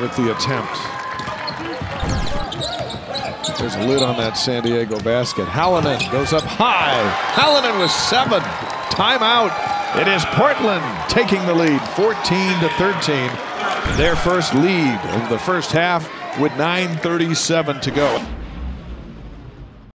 with the attempt. There's a lid on that San Diego basket. Hallinan goes up high. Hallinan with seven. Timeout. It is Portland taking the lead 14 to 13. Their first lead of the first half with 9.37 to go.